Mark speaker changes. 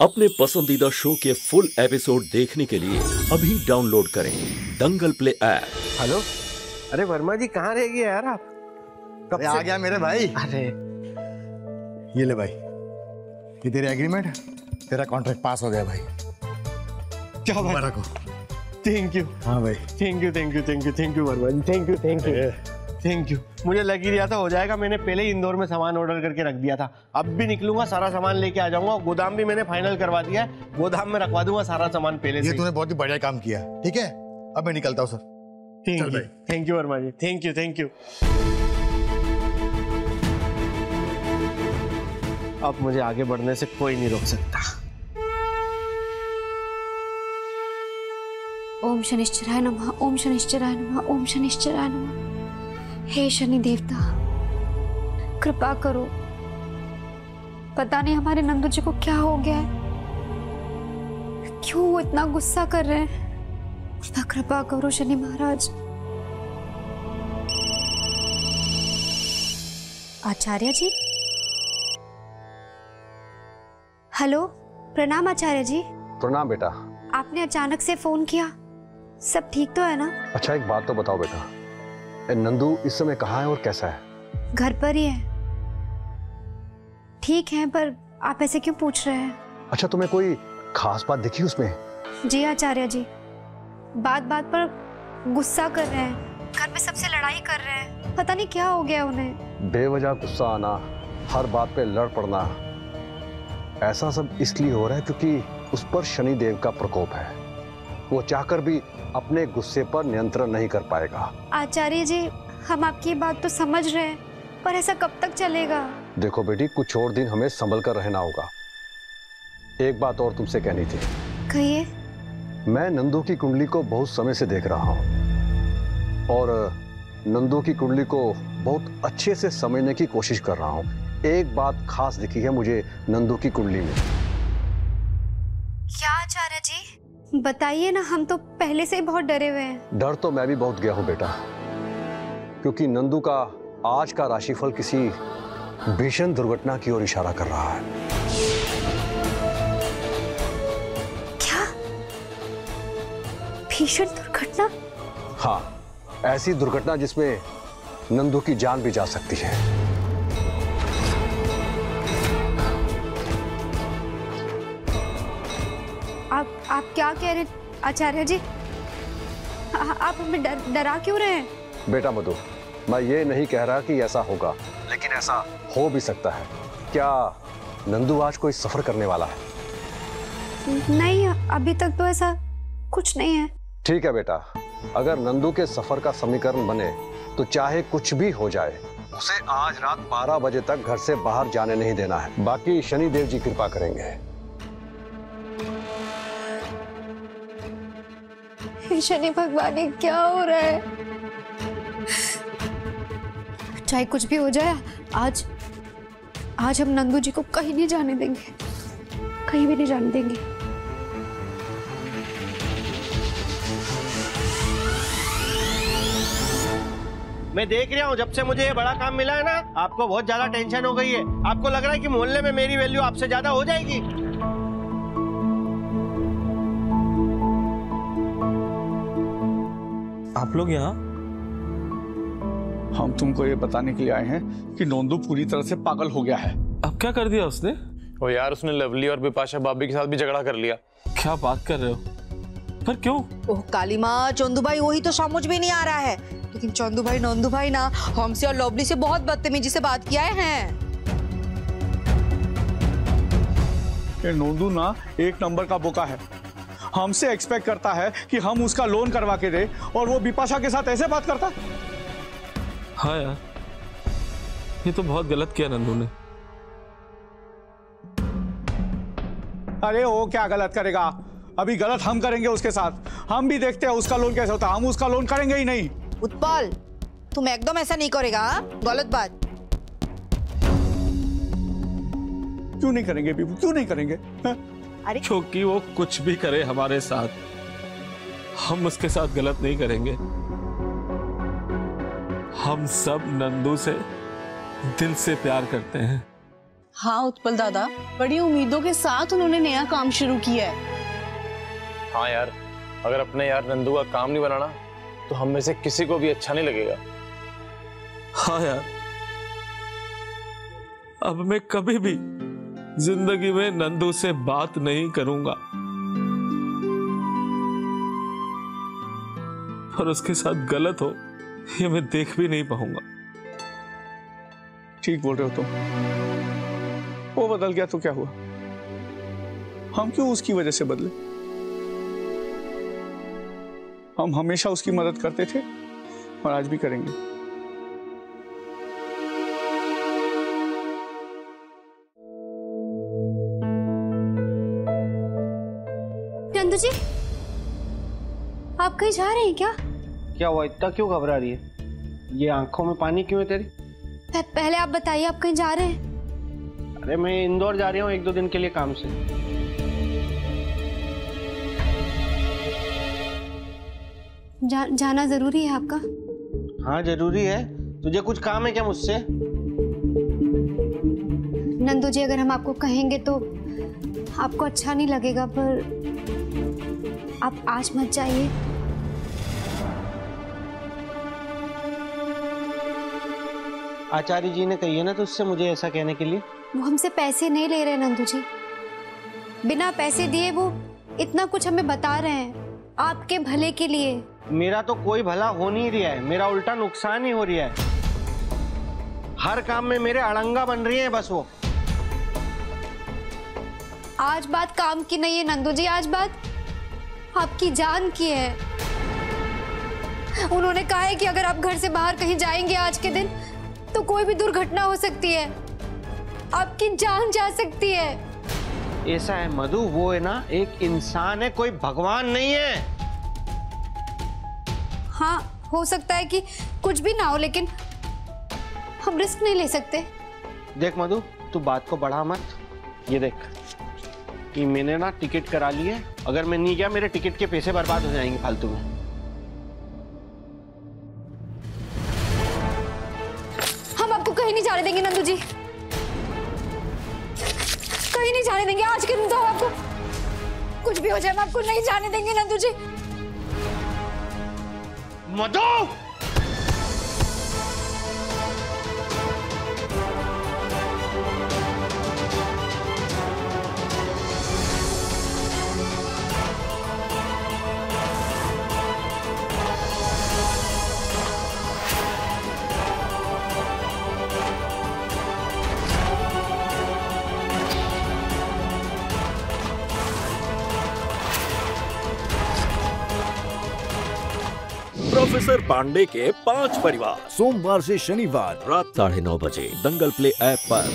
Speaker 1: अपने पसंदीदा शो के फुल एपिसोड देखने के लिए अभी डाउनलोड करें दंगल प्ले ऐप।
Speaker 2: हेलो? अरे वर्मा जी कहाँ रह गए यार आप? कब
Speaker 3: अरे आ गया मेरे भाई।
Speaker 2: अरे।
Speaker 3: ये ले भाई। ये तेरी एग्रीमेंट तेरा कॉन्ट्रैक्ट पास हो गया भाई।
Speaker 2: क्या
Speaker 3: हो
Speaker 2: थैंक यू
Speaker 3: हाँ भाई।
Speaker 2: Thank you thank you thank you thank you Verma ji. Thank you thank you thank you मुझे लग ही रहा था हो जाएगा मैंने पहले ही इंदौर में सामान ऑर्डर करके रख दिया था। अब भी निकलूँगा सारा सामान लेके आ जाऊँगा गोदाम भी मैंने फाइनल करवा दिया है। गोदाम में रखवा दूँगा सारा सामान पहले
Speaker 3: ये
Speaker 2: से
Speaker 3: तूने बहुत ही बढ़िया काम किया। ठीक है? अब मैं निकलता हूँ sir.
Speaker 2: Thank you thank you Verma ji. Thank you thank you अब मुझे आगे बढ़ने से कोई नहीं रोक सकता।
Speaker 4: ओम शनिश्चराय नमः ओम शनिश्चराय नमः ओम शनिश्चराय नमः। हे शनि देवता कृपा करो। पता नहीं हमारे नंदू जी को क्या हो गया है। क्यों वो इतना गुस्सा कर रहे हैं? कृपा करो शनि महाराज। आचार्य जी? हेलो प्रणाम आचार्य जी।
Speaker 5: प्रणाम बेटा।
Speaker 4: आपने अचानक से फ़ोन किया। सब ठीक तो है ना?
Speaker 5: अच्छा एक बात तो बताओ बेटा। नंदू इस समय कहाँ है और कैसा है?
Speaker 4: घर पर ही है। ठीक है पर आप ऐसे क्यों पूछ रहे हैं?
Speaker 5: अच्छा तुम्हें कोई खास बात दिखी उसमें?
Speaker 4: जी आचार्य जी बात बात पर गुस्सा कर रहे हैं। घर में सबसे लड़ाई कर रहे हैं। पता नहीं क्या हो गया उन्हें।
Speaker 5: बेवजह गुस्सा आना हर बात पे लड़ पड़ना ऐसा सब इसलिए हो रहा है क्योंकि उस पर शनि देव का प्रकोप है। वो चाहकर भी अपने गुस्से पर नियंत्रण नहीं कर पाएगा।
Speaker 4: आचार्य जी हम आपकी बात तो समझ रहे हैं पर ऐसा कब तक चलेगा?
Speaker 5: देखो बेटी कुछ और दिन हमें संभल कर रहना होगा। एक बात और तुमसे कहनी थी।
Speaker 4: कहिए।
Speaker 5: मैं नंदू की कुंडली को बहुत समय से देख रहा हूँ। और नंदू की कुंडली को बहुत अच्छे से समझने की कोशिश कर रहा हूँ। एक बात खास दिखी है मुझे नंदू की कुंडली में।
Speaker 4: बताइए ना हम तो पहले से ही बहुत डरे हुए हैं।
Speaker 5: डर तो मैं भी बहुत गया हूँ बेटा। क्योंकि नंदू का आज का राशिफल किसी भीषण दुर्घटना की ओर इशारा कर रहा है।
Speaker 4: क्या? भीषण दुर्घटना?
Speaker 5: हाँ ऐसी दुर्घटना जिसमें नंदू की जान भी जा सकती है।
Speaker 4: आप क्या कह रहे आचार्य जी? आ- आप हमें डर, डरा क्यों रहे हैं?
Speaker 5: बेटा मधु मैं ये नहीं कह रहा कि ऐसा होगा लेकिन ऐसा हो भी सकता है। क्या नंदू आज कोई सफ़र करने वाला है?
Speaker 4: नहीं अभी तक तो ऐसा कुछ नहीं है।
Speaker 5: ठीक है बेटा अगर नंदू के सफ़र का समीकरण बने तो चाहे कुछ भी हो जाए उसे आज रात 12 बजे तक घर से बाहर जाने नहीं देना है। बाकी शनि देव जी कृपा करेंगे।
Speaker 4: शनि भगवान क्या हो रहा है? चाहे कुछ भी हो जाए, आज आज हम नंदू जी को कहीं नहीं जाने देंगे। कहीं भी नहीं जाने देंगे।
Speaker 2: मैं देख रहा हूँ, जब से मुझे ये बड़ा काम मिला है ना, आपको बहुत ज़्यादा टेंशन हो गई है। आपको लग रहा है कि मोहल्ले में मेरी वैल्यू आपसे ज़्यादा हो जाएगी।
Speaker 6: आप लोग यहाँ?
Speaker 7: हम तुमको ये बताने के लिए आए हैं कि नोंदू पूरी तरह से पागल हो गया है।
Speaker 6: अब क्या कर दिया उसने?
Speaker 8: ओ यार उसने लवली और बिपाशा भाभी के साथ भी झगड़ा कर लिया।
Speaker 6: क्या बात कर रहे हो? पर क्यों?
Speaker 9: ओह काली माँ चंदू भाई वही तो समझ में नहीं आ रहा है। लेकिन चंदू भाई नंदू भाई ना हमसे और लवली से बहुत बदतमीजी से बात किया है।
Speaker 7: नोंदू ना एक नंबर का बोका है। हमसे एक्सपेक्ट करता है कि हम उसका लोन करवा के दे और वो बिपाशा के साथ ऐसे बात करता? हाँ
Speaker 6: यार ये तो बहुत गलत किया नंदू ने।
Speaker 7: अरे वो क्या गलत करेगा? अभी गलत हम करेंगे उसके साथ। हम भी देखते हैं उसका लोन कैसे होता हम उसका लोन करेंगे ही नहीं।
Speaker 9: उत्पल तुम एकदम ऐसा नहीं करेगा हाँ? गलत बात।
Speaker 7: क्यों नहीं करेंगे बीबू? क्यों नहीं करेंगे? हाँ?
Speaker 9: अरे
Speaker 6: क्योंकि वो कुछ भी करे हमारे साथ हम उसके साथ गलत नहीं करेंगे। हम सब नंदू से दिल से प्यार करते हैं।
Speaker 10: हाँ उत्पल दादा बड़ी उम्मीदों के साथ उन्होंने नया काम शुरू किया है।
Speaker 8: हाँ यार अगर अपने यार नंदू का काम नहीं बनाना तो हम में से किसी को भी अच्छा नहीं लगेगा।
Speaker 6: हाँ यार। अब मैं कभी भी ज़िंदगी में नंदू से बात नहीं करूँगा। और उसके साथ गलत हो, ये मैं देख भी नहीं पाऊँगा।
Speaker 7: ठीक बोल रहे हो तुम। वो बदल गया तो क्या हुआ? हम क्यों उसकी वजह से बदले? हम हमेशा उसकी मदद करते थे और आज भी करेंगे।
Speaker 4: नंदू जी? आप कहीं जा रहे हैं क्या?
Speaker 2: क्या हुआ इतना क्यों घबरा रही है? ये आँखों में पानी क्यों है तेरी?
Speaker 4: पह- पहले आप बताइए आप कहीं जा रहे हैं?
Speaker 2: अरे मैं इंदौर जा रही हूँ एक दो दिन के लिए काम से।
Speaker 4: जा, जाना ज़रूरी है आपका?
Speaker 2: हाँ ज़रूरी है। तुझे कुछ काम है क्या मुझसे?
Speaker 4: नंदू जी अगर हम आपको कहेंगे तो आपको अच्छा नहीं लगेगा पर आप आज मत जाइए।
Speaker 2: आचार्य जी ने कही है ना तो उससे मुझे ऐसा कहने के लिए?
Speaker 4: वो हमसे पैसे नहीं ले रहे नंदू जी। बिना पैसे दिए वो इतना कुछ हमें बता रहे हैं आपके भले के लिए।
Speaker 2: मेरा तो कोई भला हो नहीं रहा है मेरा उल्टा नुकसान ही हो रहा है। हर काम में मेरे अड़ंगा बन रही है बस वो।
Speaker 4: आज बात काम की नहीं है नंदू जी आज बात आपकी जान की है। उन्होंने कहा है कि अगर आप घर से बाहर कहीं जाएँगे आज के दिन तो कोई भी दुर्घटना हो सकती है। आपकी जान जा सकती है।
Speaker 2: ऐसा है मधु वो है ना एक इंसान है कोई भगवान नहीं है।
Speaker 4: हाँ हो सकता है कि कुछ भी ना हो लेकिन हम रिस्क नहीं ले सकते।
Speaker 2: देख मधु तू बात को बढ़ा मत। ये देख कि मैंने ना टिकट करा ली है अगर मैं नहीं गया मेरे टिकट के पैसे बर्बाद हो जाएँगे फालतू में।
Speaker 4: हम आपको कहीं नहीं जाने देंगे नंदू जी। कहीं नहीं जाने देंगे आज के दिन तो आपको कुछ भी हो जाए हम आपको नहीं जाने देंगे नंदू जी।
Speaker 2: मधु!
Speaker 1: प्रोफेसर पांडे के पाँच परिवार।
Speaker 3: सोमवार से शनिवार,
Speaker 1: रात साढ़े नौ बजे, दंगल प्ले ऐप पर।